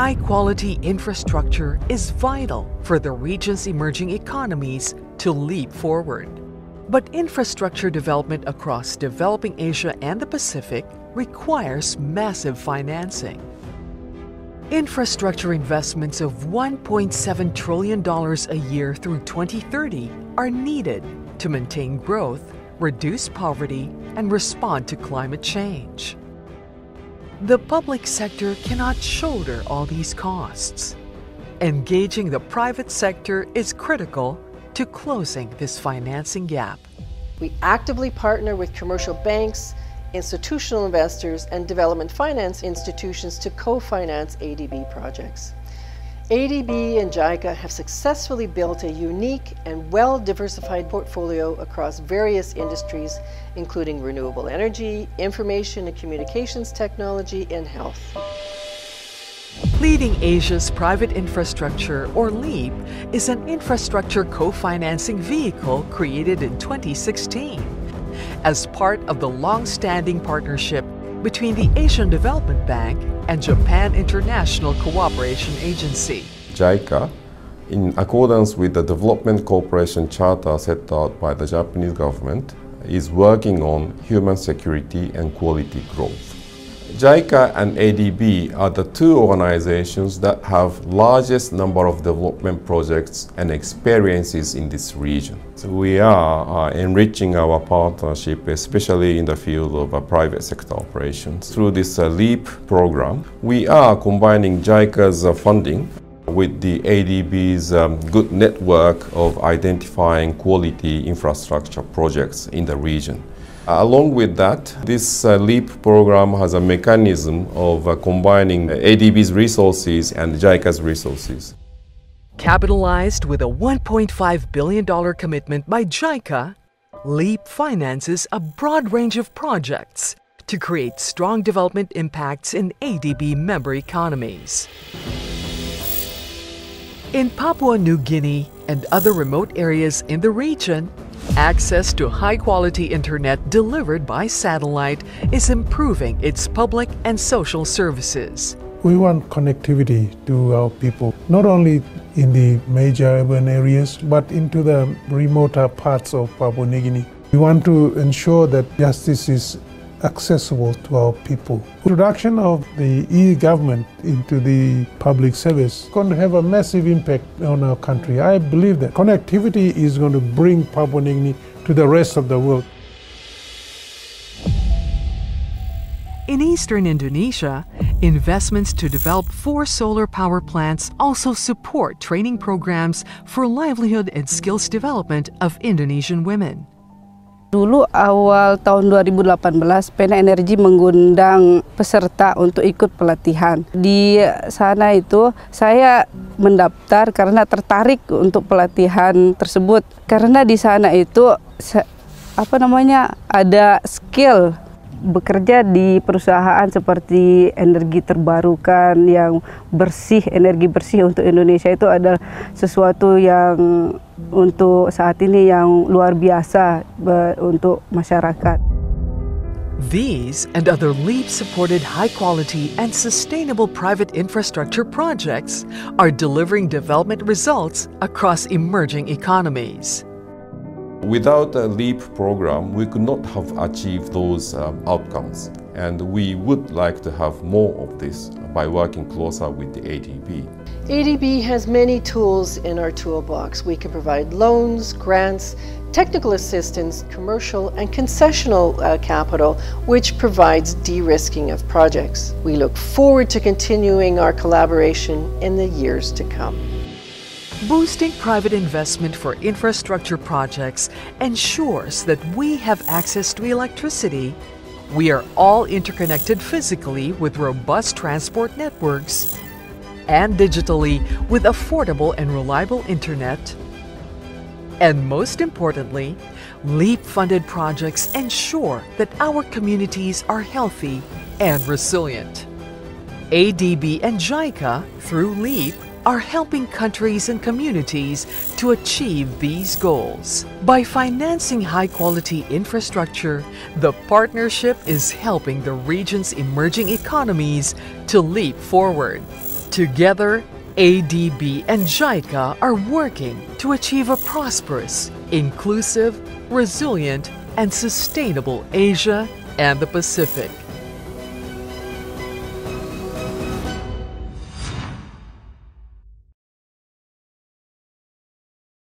High quality infrastructure is vital for the region's emerging economies to leap forward. But infrastructure development across developing Asia and the Pacific requires massive financing. Infrastructure investments of $1.7 trillion a year through 2030 are needed to maintain growth, reduce poverty, and respond to climate change. The public sector cannot shoulder all these costs. Engaging the private sector is critical to closing this financing gap. We actively partner with commercial banks, institutional investors, and development finance institutions to co-finance ADB projects. ADB and JICA have successfully built a unique and well-diversified portfolio across various industries, including renewable energy, information and communications technology, and health. Leading Asia's Private Infrastructure, or LEAP, is an infrastructure co-financing vehicle created in 2016 as part of the long-standing partnership between the Asian Development Bank and Japan International Cooperation Agency. JICA, in accordance with the Development Cooperation Charter set out by the Japanese government, is working on human security and quality growth. JICA and ADB are the two organizations that have largest number of development projects and experiences in this region. So we are uh, enriching our partnership, especially in the field of uh, private sector operations. Through this uh, LEAP program, we are combining JICA's uh, funding with the ADB's um, good network of identifying quality infrastructure projects in the region. Along with that, this uh, LEAP program has a mechanism of uh, combining ADB's resources and JICA's resources. Capitalized with a $1.5 billion commitment by JICA, LEAP finances a broad range of projects to create strong development impacts in ADB member economies. In Papua New Guinea and other remote areas in the region, access to high quality internet delivered by satellite is improving its public and social services. We want connectivity to our people, not only in the major urban areas, but into the remoter parts of Papua New Guinea. We want to ensure that justice is accessible to our people. Introduction of the e-government into the public service is going to have a massive impact on our country. I believe that connectivity is going to bring Papua New Guinea to the rest of the world. In eastern Indonesia, investments to develop four solar power plants also support training programs for livelihood and skills development of Indonesian women. Dulu awal tahun 2018 Pena Energi mengundang peserta untuk ikut pelatihan. Di sana itu saya mendaftar karena tertarik untuk pelatihan tersebut. Karena di sana itu apa namanya ada skill bekerja di perusahaan seperti energi terbarukan yang bersih, energi bersih untuk Indonesia itu adalah sesuatu yang untuk saat ini yang luar biasa untuk masyarakat. These and other LEAP supported high quality and sustainable private infrastructure projects are delivering development results across emerging economies. Without a LEAP program, we could not have achieved those um, outcomes. And we would like to have more of this by working closer with the ADB. ADB has many tools in our toolbox. We can provide loans, grants, technical assistance, commercial and concessional uh, capital, which provides de-risking of projects. We look forward to continuing our collaboration in the years to come. Boosting private investment for infrastructure projects ensures that we have access to electricity. We are all interconnected physically with robust transport networks and digitally with affordable and reliable internet. And most importantly, LEAP funded projects ensure that our communities are healthy and resilient. ADB and JICA, through LEAP, are helping countries and communities to achieve these goals. By financing high quality infrastructure, the partnership is helping the region's emerging economies to leap forward. Together, ADB and JICA are working to achieve a prosperous, inclusive, resilient, and sustainable Asia and the Pacific.